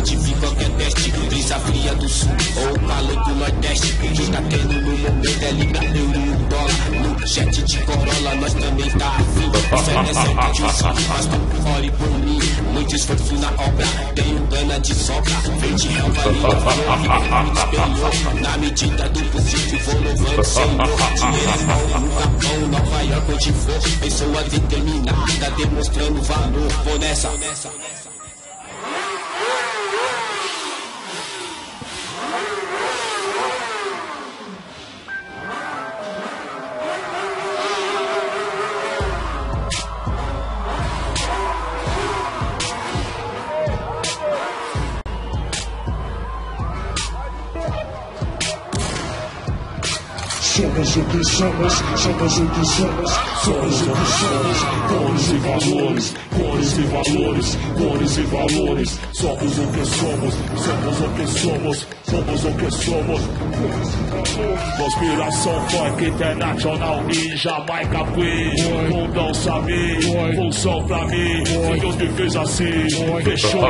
pode vir qualquer teste. Brisa fria do sul ou calor do nordeste. Quem tá tendo no momento é liga euro e o dólar. No jet de Corolla nós também tá afim. Isso é recente, o sim, mas tu ore por mim. Muito esforço na obra, tenho gana de sobra. 20 real valia, me espelhou. Na medida do possível, vou louvando o Senhor. Dinheiro bom, nunca bom, Nova York onde for. Pessoa determinada, demonstrando valor. Vou nessa. Somos o que somos, somos o que somos, somos o que somos. Cores e valores, cores e valores, cores e valores. Somos o que somos, somos o que somos, somos o que somos. Conspiração funk internacional e Jamaica Queen. Mundão sabe, função pra mim. Deus me fez assim, fechou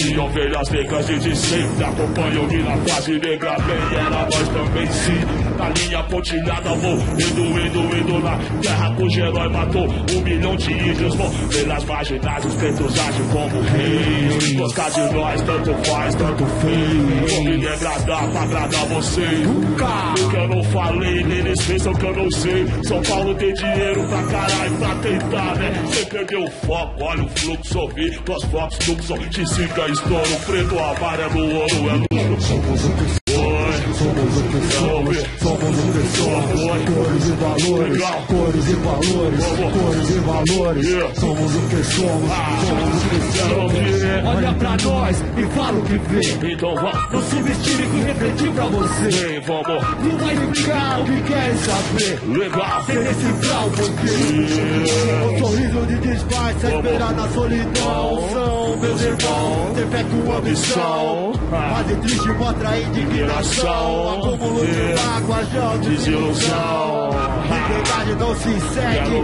si yon fè la spek Asi ti sik, la kompanyo ki la fasi De glas men, yon la vòj ton besi Na linha pontilhada vou indo, indo, indo na terra cujo herói matou um milhão de índios. Vou pelas marginais, os pretos agem como reis. Gostar de nós, tanto faz, tanto fez. Vou me degradar pra agradar vocês. O que eu não falei, eles pensam que eu não sei. São Paulo tem dinheiro pra caralho pra tentar, né? Você perdeu o foco, olha o fluxo, ouvi. Tuas fotos, fluxo, te siga, estouro. Preto, amarelo, ouro, é lucro. Somos Cores e valores, cores e valores, cores e valores. Somos o que somos, somos o que somos. Olha pra nós e fala o que vê. Então vamos. Não subestime que refleti pra você. Vamos. Não vai ligar o que quer saber. Legal. Sem decifrar o porquê. O sorriso de disfarce, a esperar na solidão. São meus irmãos, defeito ambição. Fase triste mostra a indignação. Acúmulo de mágoa, já desilusão. Liberdade não se segue.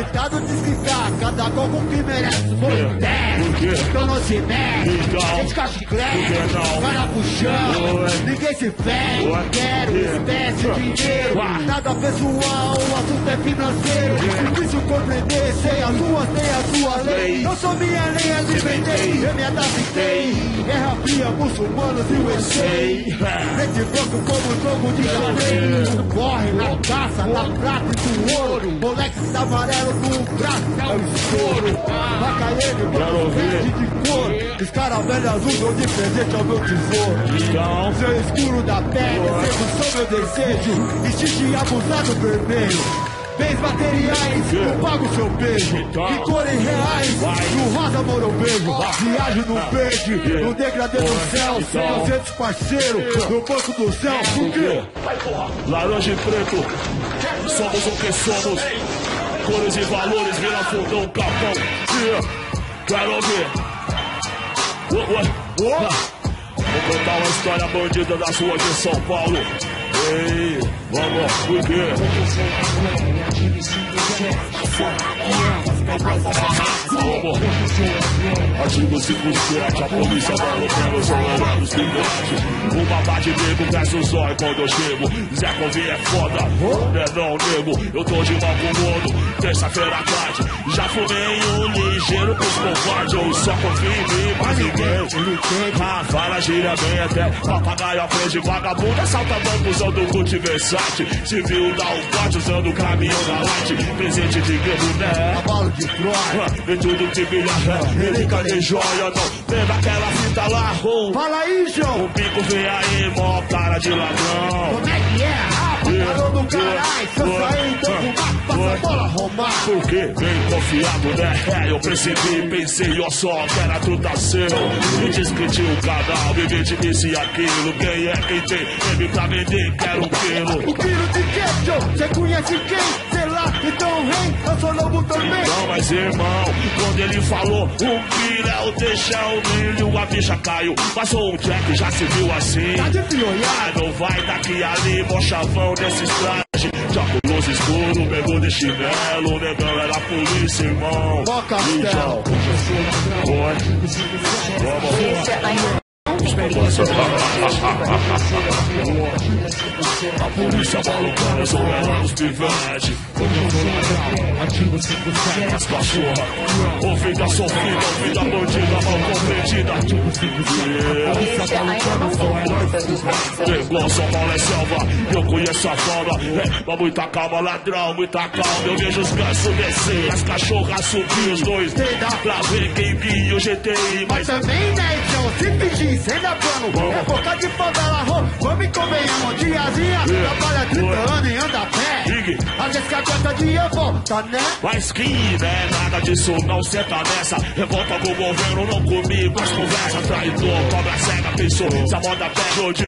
Editado diz que cá, cada gol com que merece. Foi um teste, então não se mete. Gente cachiclete, cara pro chão. Ninguém se fede. Quero espécie, dinheiro. Nada pessoal, o assunto é financeiro. Difícil compreender, sei as suas, tem a sua lei. Eu sou minha lei, alimentei, eu me adaptei. Guerra fria, muçulmanos e USA. Preto e branco como jogo de xadrez. Corre na taça, na prata e do ouro. Moleque tá amarelo no braço, é o estouro. Vai cair de verde de couro. Escaravelho azul, dou de presente ao meu tesouro. Então, seu escuro da pele, sedução meu desejo. Instinto abusado vermelho. Bens materiais, eu pago seu beijo. Em cores reais, no rosa amor eu beijo. Viagem no verde, no degradê do céu. Inocentes parceiro, no banco do céu. Por quê? Laranja e preto, somos o que somos. Cores e valores, vira fundão, capão. Yeah. Quero ouvir. Vou contar uma história bandida das ruas de São Paulo. Ei, vamos, por quê? Artigo 57, a polícia vai lutando os horários que bate. O babá de nego desce o zóio quando eu chego. Zé Convi é foda, né não, nego? Eu tô de mal com o mundo, terça-feira à tarde. Já fumei um ligeiro pros covardes. Eu só confio em mim, mas ninguém. Ah, fala gíria bem até. Papagaio aprende vagabundo, assalta banco usando o Gucci Versace. Civil um corte usando o caminhão da Light. Presente de guerra, né? Cavalo de Troia. Vê tudo que brilha, relíquia de joia, não. Lembra aquela fita lá, oh. Fala aí, João. O bico vem aí, mó cara de ladrão. Como é que é? Ah, parou do caralho. Se eu sair, então fumar, passa a bola arrumar. Porque bem confiado, né? É, eu percebi, pensei, ó só, que era tudo seu. Me diz que tinha um canal, vive de isso e aquilo. Quem é quem tem? Bebe pra vender, quero um quilo. O quilo de quê, Joe? Você conhece quem? Então rei, eu sou lobo também. Não, mas irmão, quando ele falou um quilo é o deixa o milho, a bicha caiu. Passou um jack, já se viu assim. Tá de. Ah, não vai daqui ali, mó chavão desses trajes. Já escuro, pegou de chinelo, negão era a polícia, irmão. Mó castelo. Oi. A polícia malucana são os pivetes. As cachorra, ouvida sofrida, ouvida bandida, mal compreendida. Pegou São Paulo é selva, eu conheço a fauna. É, mas muita calma, ladrão, muita calma. Eu vejo os gansos descer, as cachorras subir, os dois. Pra ver quem guia o GTI, mas Também, né, se pedir, sem dar plano. É boca de favela, rô, vamos e convenhamos. Diazinha, trabalha 30 anos e anda a pé. Ligue. Às vezes que a gata de eu volta, né? Mas que né, nada disso não senta nessa. Revolta com o governo, não comigo, as conversas, traidor, cobra cega, pensou. Se a moda pega, hoje